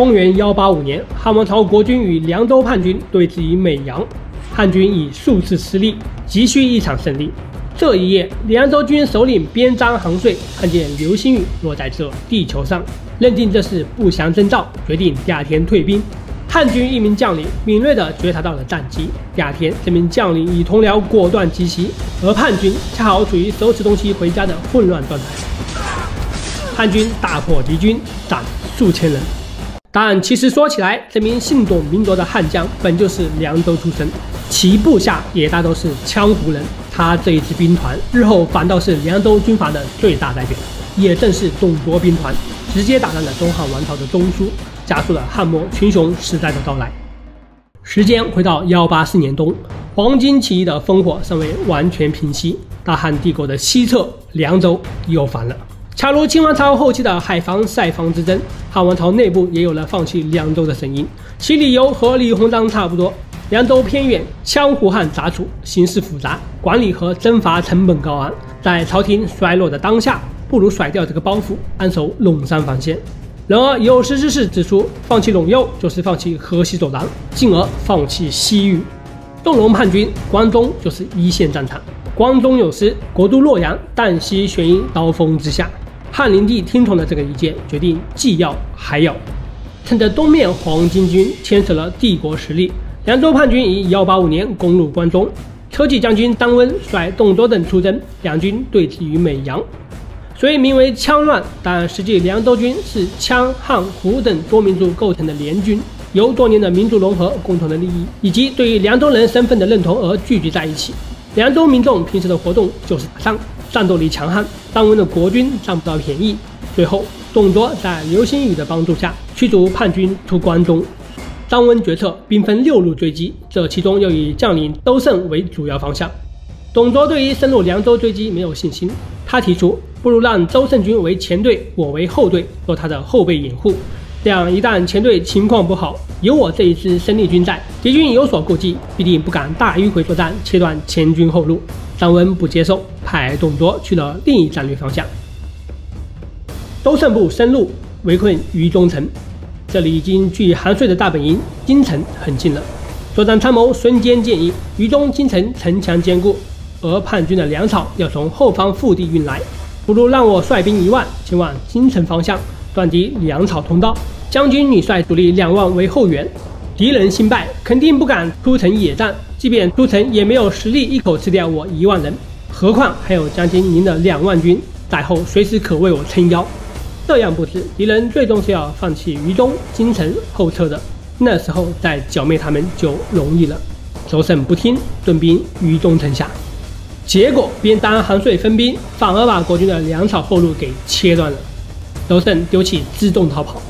公元幺八五年，汉王朝国军与凉州叛军对峙于美阳，汉军以数次失利，急需一场胜利。这一夜，凉州军首领边章、行遂看见流星雨落在这地球上，认定这是不祥征兆，决定第二天退兵。汉军一名将领敏锐地觉察到了战机。第二天，这名将领与同僚果断击袭，而叛军恰好处于收拾东西回家的混乱状态。汉军大破敌军，斩数千人。但其实说起来，这名姓董名卓的汉将本就是凉州出身，其部下也大都是羌胡人。他这一支兵团日后反倒是凉州军阀的最大代表。也正是董卓兵团，直接打乱了东汉王朝的中枢。加速了汉末群雄时代的到来。时间回到幺八四年冬，黄巾起义的烽火尚未完全平息，大汉帝国的西侧凉州又反了。恰如清王朝后期的海防塞防之争，汉王朝内部也有了放弃凉州的声音。其理由和李鸿章差不多：凉州偏远，羌胡汉杂处，形势复杂，管理和征伐成本高昂。在朝廷衰落的当下，不如甩掉这个包袱，安守陇山防线。然而，有识之士指出，放弃陇右就是放弃河西走廊，进而放弃西域。动龙叛军，关中就是一线战场。关中有失，国都洛阳旦夕悬于刀锋之下。汉灵帝听从了这个意见，决定既要还要。趁着东面黄巾军牵扯了帝国实力，凉州叛军于幺八五年攻入关中，车骑将军张温率董卓等出征，两军对峙于美阳。所以名为羌乱，但实际凉州军是羌、汉、胡等多民族构成的联军，由多年的民族融合、共同的利益以及对于凉州人身份的认同而聚集在一起。凉州民众平时的活动就是打仗，战斗力强悍，张温的国军占不到便宜。最后，董卓在刘星宇的帮助下驱逐叛军出关中。张温决策兵分六路追击，这其中又以将领周胜为主要方向。董卓对于深入凉州追击没有信心，他提出。不如让周胜军为前队，我为后队，做他的后备掩护。这样一旦前队情况不好，有我这一支生力军在，敌军有所顾忌，必定不敢大迂回作战，切断前军后路。张温不接受，派董卓去了另一战略方向。周胜部深入围困渝中城，这里已经距韩遂的大本营京城很近了。作战参谋孙坚建议，渝中京城城墙坚固，而叛军的粮草要从后方腹地运来。不如让我率兵一万前往京城方向，断敌粮草通道。将军，你率主力两万为后援，敌人新败，肯定不敢出城野战。即便出城，也没有实力一口吃掉我一万人。何况还有将军您的两万军在后，随时可为我撑腰。这样布置，敌人最终是要放弃渝中、京城后撤的。那时候再剿灭他们就容易了。周胜不听，顿兵渝中城下。结果，边当韩遂分兵，反而把国军的粮草后路给切断了。周胜丢弃自动逃跑。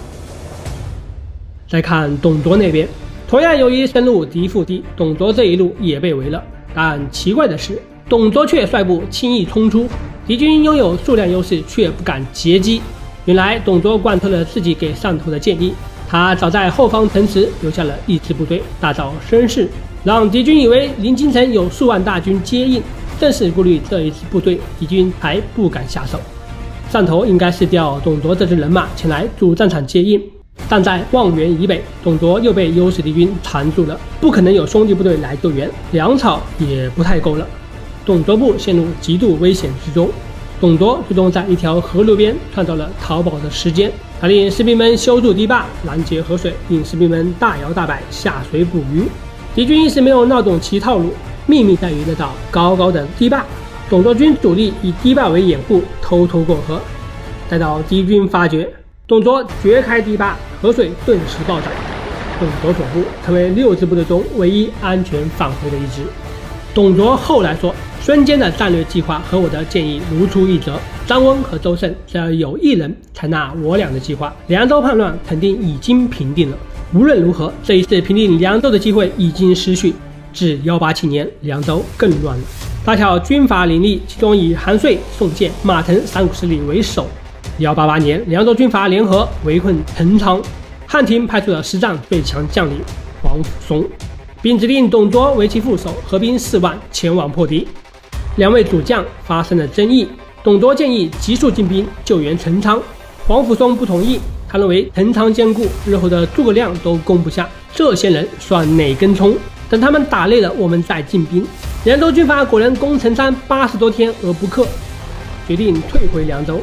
再看董卓那边，同样由于深入敌腹地，董卓这一路也被围了。但奇怪的是，董卓却率部轻易冲出，敌军拥有数量优势，却不敢截击。原来，董卓贯彻了自己给上头的建议，他早在后方城池留下了一支部队，大造声势，让敌军以为临京城有数万大军接应。正是顾虑这一支部队，敌军才不敢下手。上头应该是调董卓这支人马前来主战场接应，但在望原以北，董卓又被优势敌军缠住了，不可能有兄弟部队来救援，粮草也不太够了。董卓部陷入极度危险之中。董卓最终在一条河流边创造了逃跑的时间，他令士兵们修筑堤坝拦截河水，令士兵们大摇大摆下水捕鱼。敌军一时没有闹懂其套路。秘密在于那道高高的堤坝，董卓军主力以堤坝为掩护，偷偷过河。待到敌军发觉，董卓掘开堤坝，河水顿时暴涨。董卓所部成为六支部队中唯一安全返回的一支。董卓后来说：“孙坚的战略计划和我的建议如出一辙。张温和周胜只要有一人采纳我俩的计划，凉州叛乱肯定已经平定了。无论如何，这一次平定凉州的机会已经失去。”至幺八七年，凉州更乱了。大小军阀林立，其中以韩遂、宋建、马腾三股势力为首。幺八八年，凉州军阀联合围困陈仓，汉廷派出了实战最强将领黄甫松，并指令董卓为其副手，合兵四万前往破敌。两位主将发生了争议，董卓建议急速进兵救援陈仓，黄甫松不同意，他认为陈仓坚固，日后的诸葛亮都攻不下，这些人算哪根葱？等他们打累了，我们再进兵。凉州军阀果然攻陈仓八十多天而不克，决定退回凉州。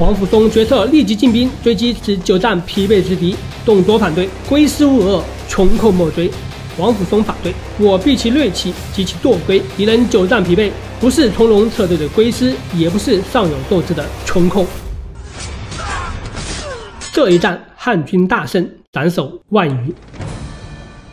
黄甫松决策立即进兵追击此久战疲惫之敌，董卓反对，归师勿遏，穷寇莫追。黄甫松反对，我避其锐气，及其惰归。敌人久战疲惫，不是从容撤退的归师，也不是尚有斗志的穷寇。这一战，汉军大胜，斩首万余。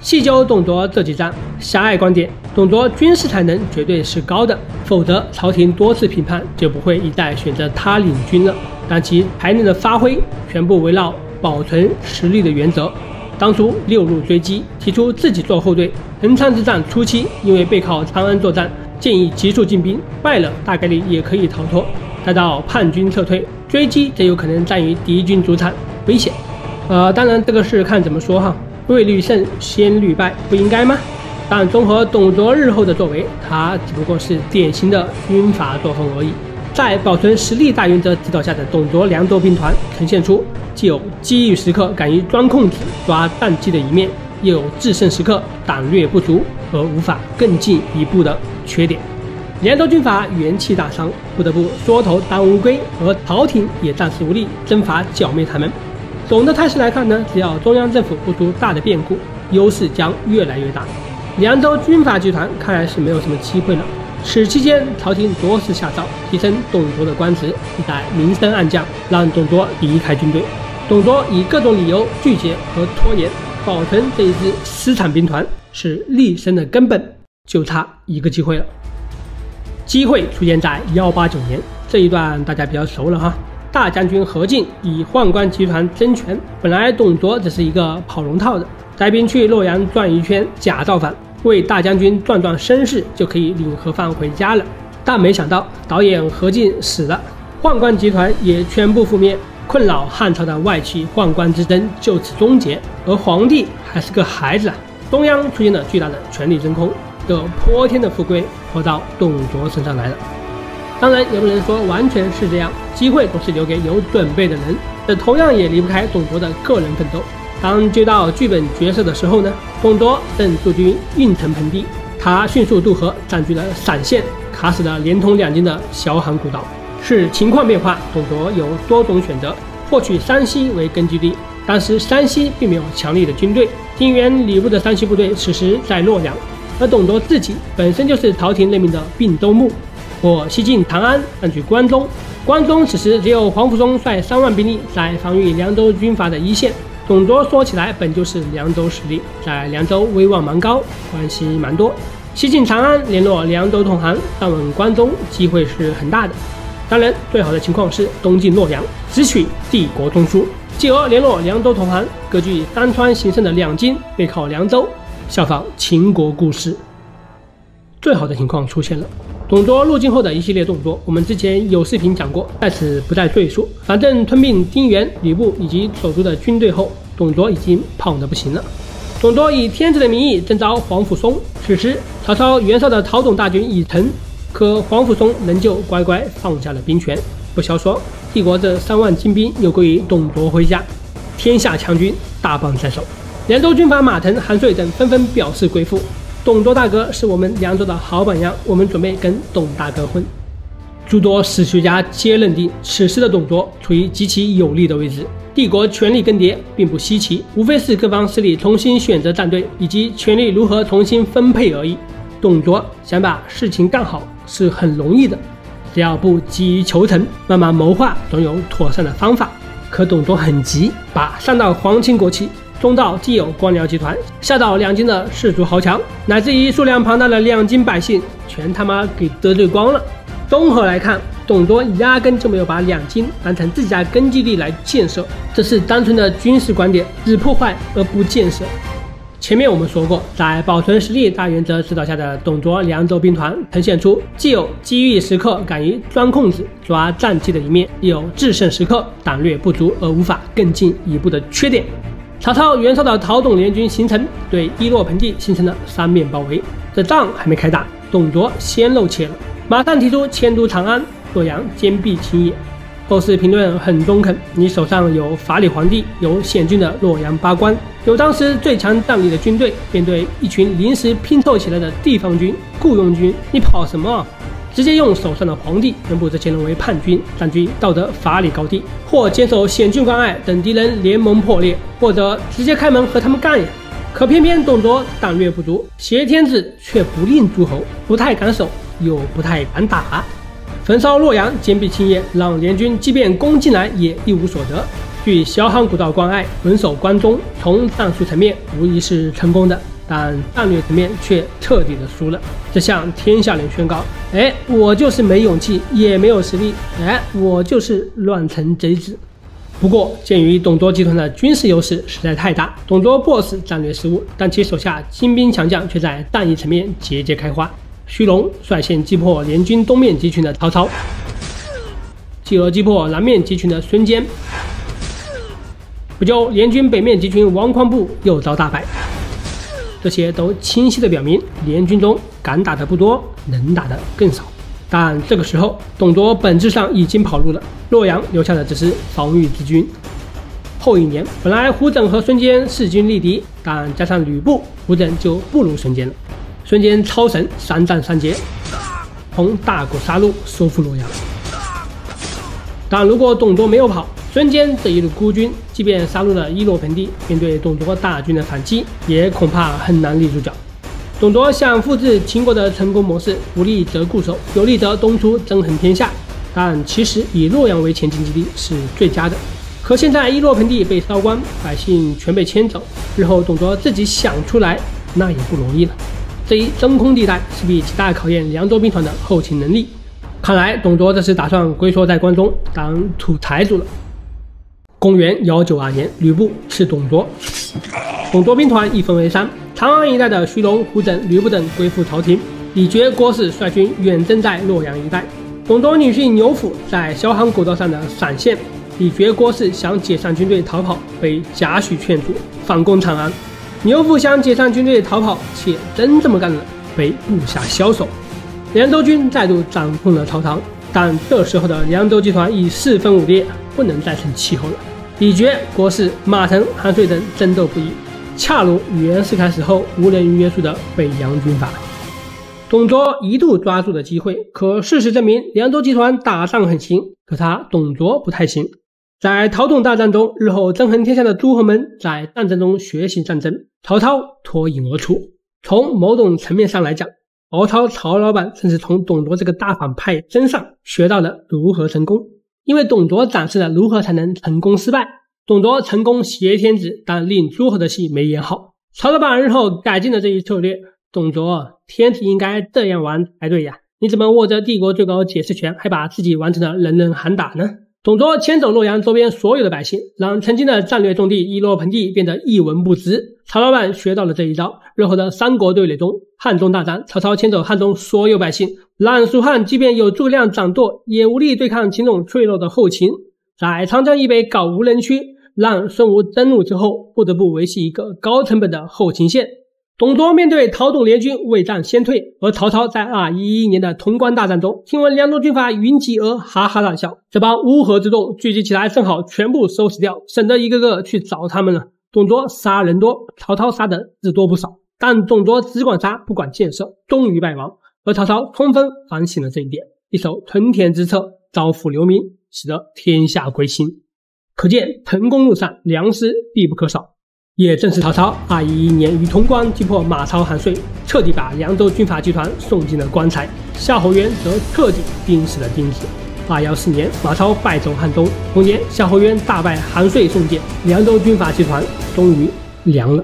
细究董卓这几战，狭隘观点，董卓军事才能绝对是高的，否则朝廷多次评判就不会一再选择他领军了。但其才能的发挥，全部围绕保存实力的原则。当初六路追击，提出自己做后队。横昌之战初期，因为背靠长安作战，建议急速进兵，败了大概率也可以逃脱。待到叛军撤退，追击则有可能战于敌军主场，危险。呃，当然这个是看怎么说哈。未屡胜先屡败，不应该吗？但综合董卓日后的作为，他只不过是典型的军阀作风而已。在保存实力大原则指导下的董卓凉州兵团，呈现出既有机遇时刻敢于钻空子抓战机的一面，又有制胜时刻胆略不足和无法更进一步的缺点。凉州军阀元气大伤，不得不缩头当乌龟，而朝廷也暂时无力征伐剿灭他们。总的态势来看呢，只要中央政府不出大的变故，优势将越来越大。凉州军阀集团看来是没有什么机会了。此期间，朝廷多次下诏提升董卓的官职，以待明升暗降，让董卓离开军队。董卓以各种理由拒绝和拖延，保存这一支私产兵团是立身的根本，就差一个机会了。机会出现在幺八九年，这一段大家比较熟了哈。大将军何进以宦官集团争权，本来董卓只是一个跑龙套的，带兵去洛阳转一圈，假造反，为大将军壮壮声势，就可以领盒饭回家了。但没想到导演何进死了，宦官集团也全部覆灭，困扰汉朝的外戚宦官之争就此终结。而皇帝还是个孩子啊，中央出现了巨大的权力真空，这泼天的富贵泼到董卓身上来了。当然也不能说完全是这样，机会总是留给有准备的人。这同样也离不开董卓的个人奋斗。当接到剧本角色的时候呢，董卓正驻军运城盆地，他迅速渡河，占据了陕县，卡死了连通两京的小罕古道。是情况变化，董卓有多种选择，获取山西为根据地。当时山西并没有强力的军队，丁原吕布的山西部队此时在洛阳，而董卓自己本身就是朝廷任命的并州牧。或西进长安，占据关中。关中此时只有黄甫松率三万兵力在防御凉州军阀的一线。董卓说起来本就是凉州实力，在凉州威望蛮高，关系蛮多。西进长安，联络凉州同行，站稳关中，机会是很大的。当然，最好的情况是东进洛阳，直取帝国中枢，继而联络凉州同行，割据山川形胜的两京，背靠凉州，效仿秦国故事。最好的情况出现了。董卓入京后的一系列动作，我们之前有视频讲过，在此不再赘述。反正吞并丁原、吕布以及手足的军队后，董卓已经胖得不行了。董卓以天子的名义征召黄甫松，此时曹操袁绍的讨董大军已成，可黄甫松仍旧乖乖放下了兵权，不消说。帝国这三万精兵又归于董卓麾下，天下强军大棒在手，凉州军阀马腾、韩遂等纷纷表示归附。董卓大哥是我们凉州的好榜样，我们准备跟董大哥混。诸多史学家皆认定，此时的董卓处于极其有利的位置，帝国权力更迭并不稀奇，无非是各方势力重新选择战队以及权力如何重新分配而已。董卓想把事情干好是很容易的，只要不急于求成，慢慢谋划，总有妥善的方法。可董卓很急，把上到皇亲国戚。中到既有官僚集团，下到两京的士族豪强，乃至于数量庞大的两京百姓，全他妈给得罪光了。综合来看，董卓压根就没有把两京当成自家根据地来建设，这是单纯的军事观点，只破坏而不建设。前面我们说过，在保存实力大原则指导下的董卓凉州兵团，呈现出既有机遇时刻敢于钻空子抓战机的一面，又有制胜时刻胆略不足而无法更进一步的缺点。曹操、袁绍的讨董联军形成，对伊洛盆地形成了三面包围。这仗还没开打，董卓先露怯了，马上提出迁都长安，洛阳坚壁清野。后世评论很中肯，你手上有法理皇帝，有险峻的洛阳八关，有当时最强战力的军队，面对一群临时拼凑起来的地方军、雇佣军，你跑什么？直接用手上的皇帝宣布这些人为叛军，占据道德法理高地，或坚守险峻关隘等敌人联盟破裂，或者直接开门和他们干呀！可偏偏董卓胆略不足，挟天子却不令诸侯，不太敢守，又不太敢打，焚烧洛阳，坚壁清野，让联军即便攻进来也一无所得。据萧杭古道关隘，稳守关中，从战术层面无疑是成功的。但战略层面却彻底的输了，这向天下人宣告：哎，我就是没勇气，也没有实力，哎，我就是乱臣贼子。不过，鉴于董卓集团的军事优势实在太大，董卓 boss 战略失误，但其手下精兵强将却在战役层面节节开花。徐龙率先击破联军东面集群的曹操，继而击破南面集群的孙坚。不久，联军北面集群王匡部又遭大败。这些都清晰地表明，联军中敢打的不多，能打的更少。但这个时候，董卓本质上已经跑路了，洛阳留下的只是防御之军。后一年，本来胡轸和孙坚势均力敌，但加上吕布，胡轸就不如孙坚了。孙坚超神，三战三捷，从大股杀戮收复洛阳。但如果董卓没有跑，孙坚这一路孤军，即便杀入了伊洛盆地，面对董卓大军的反击，也恐怕很难立住脚。董卓想复制秦国的成功模式，不利则固守，有利则东出争衡天下。但其实以洛阳为前进基地是最佳的。可现在伊洛盆地被烧光，百姓全被迁走，日后董卓自己想出来，那也不容易了。这一真空地带势必极大考验凉州兵团的后勤能力。看来董卓这是打算龟缩在关中当土财主了。公元幺九二年，吕布刺董卓，董卓兵团一分为三，长安一带的徐龙、胡轸、吕布等归附朝廷，李傕、郭汜率军远征在洛阳一带。董卓女婿牛辅在萧杭古道上的陕县，李傕、郭汜想解散军队逃跑，被贾诩劝阻，反攻长安。牛辅想解散军队逃跑，且真这么干了，被部下枭首。凉州军再度掌控了朝堂。但这时候的凉州集团已四分五裂，不能再成气候了。李傕、郭汜、马腾、韩遂等争斗不已，恰如袁世凯死后无人约束的北洋军阀。董卓一度抓住了机会，可事实证明，凉州集团打仗很行，可他董卓不太行。在陶董大战中，日后争衡天下的诸侯们在战争中学习战争，曹操脱颖而出。从某种层面上来讲，敖超曹老板甚至从董卓这个大反派身上学到了如何成功，因为董卓展示了如何才能成功失败。董卓成功挟天子，但令诸侯的戏没演好。曹老板日后改进了这一策略。董卓，天子应该这样玩才对呀！你怎么握着帝国最高解释权，还把自己玩成了人人喊打呢？董卓迁走洛阳周边所有的百姓，让曾经的战略重地伊洛盆地变得一文不值。曹老板学到了这一招，日后的三国对垒中，汉中大战，曹操迁走汉中所有百姓，让蜀汉即便有诸葛亮掌舵，也无力对抗秦种脆弱的后勤。在长江以北搞无人区，让孙吴登陆之后，不得不维系一个高成本的后勤线。董卓面对陶董联军未战先退，而曹操在二一一年的潼关大战中，听闻凉州军阀云集而哈哈大笑。这帮乌合之众聚集起来，正好全部收拾掉，省得一个个去找他们了。董卓杀人多，曹操杀的只多不少，但董卓只管杀不管建设，终于败亡。而曹操充分反省了这一点，一手屯田之策，招抚流民，使得天下归心。可见成功路上粮食必不可少。也正是曹操二一一年于潼关击破马超、韩遂，彻底把凉州军阀集团送进了棺材。夏侯渊则彻底钉死了钉子。二幺四年，马超败走汉中，同年夏侯渊大败韩遂，送剑，凉州军阀集团终于凉了。